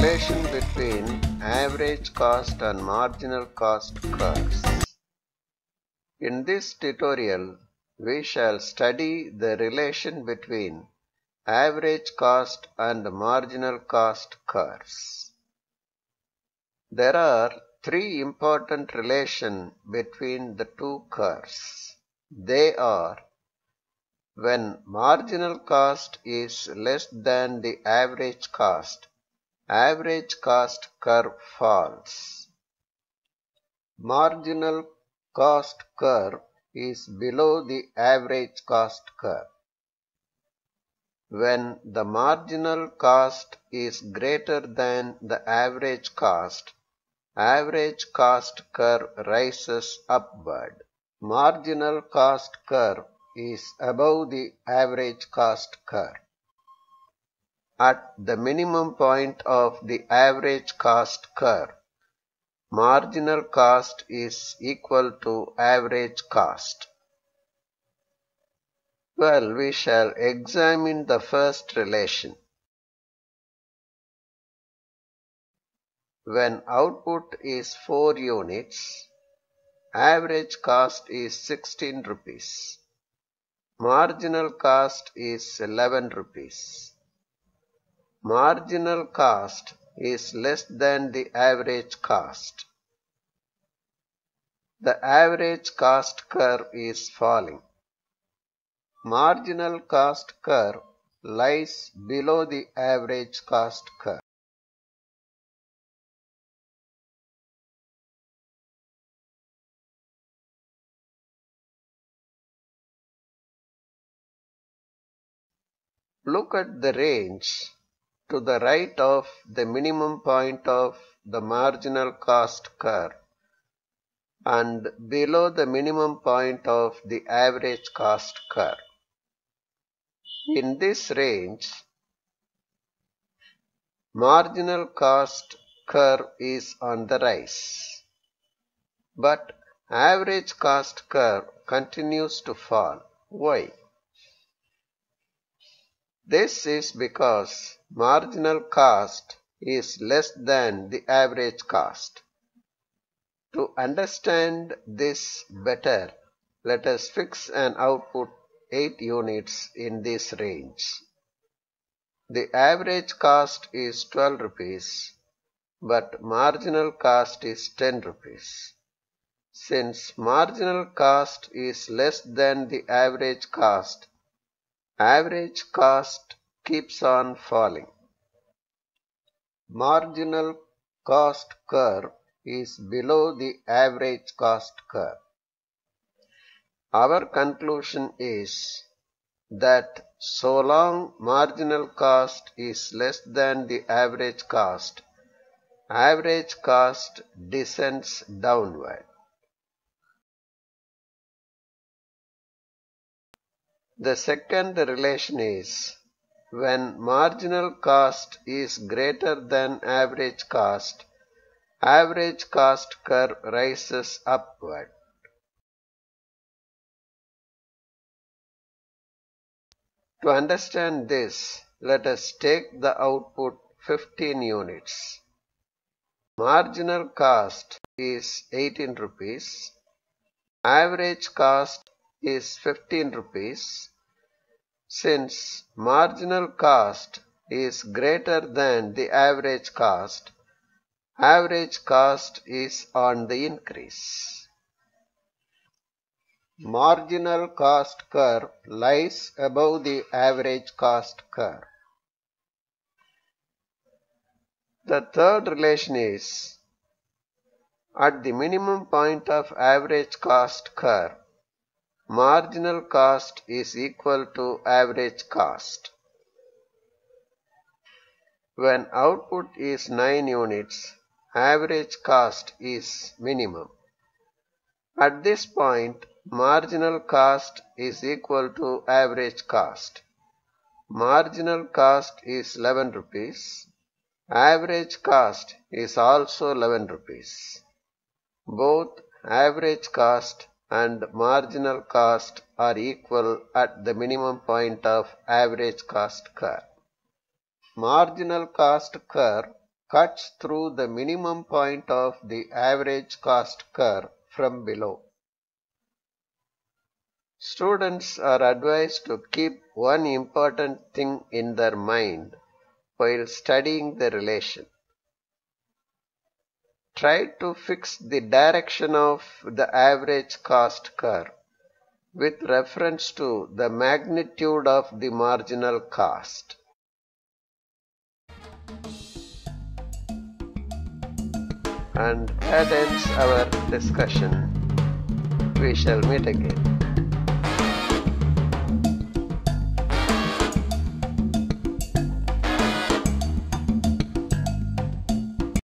relation between average cost and marginal cost curves. In this tutorial, we shall study the relation between average cost and marginal cost curves. There are three important relations between the two curves. They are when marginal cost is less than the average cost, average cost curve falls. Marginal cost curve is below the average cost curve. When the marginal cost is greater than the average cost, average cost curve rises upward. Marginal cost curve is above the average cost curve. At the minimum point of the average cost curve, marginal cost is equal to average cost. Well, we shall examine the first relation. When output is 4 units, average cost is 16 rupees. Marginal cost is 11 rupees. Marginal cost is less than the average cost. The average cost curve is falling. Marginal cost curve lies below the average cost curve. Look at the range to the right of the minimum point of the marginal cost curve and below the minimum point of the average cost curve. In this range, marginal cost curve is on the rise, but average cost curve continues to fall. Why? This is because marginal cost is less than the average cost. To understand this better, let us fix an output 8 units in this range. The average cost is 12 rupees, but marginal cost is 10 rupees. Since marginal cost is less than the average cost, average cost keeps on falling. Marginal cost curve is below the average cost curve. Our conclusion is that so long marginal cost is less than the average cost, average cost descends downward. The second relation is when marginal cost is greater than average cost, average cost curve rises upward. To understand this, let us take the output 15 units. Marginal cost is 18 rupees. Average cost is 15 rupees. Since marginal cost is greater than the average cost, average cost is on the increase. Marginal cost curve lies above the average cost curve. The third relation is at the minimum point of average cost curve, marginal cost is equal to average cost. When output is 9 units, average cost is minimum. At this point, marginal cost is equal to average cost. Marginal cost is 11 rupees. Average cost is also 11 rupees. Both average cost and marginal cost are equal at the minimum point of average cost curve. Marginal cost curve cuts through the minimum point of the average cost curve from below. Students are advised to keep one important thing in their mind while studying the relation. Try to fix the direction of the average cost curve with reference to the magnitude of the marginal cost. And that ends our discussion. We shall meet again.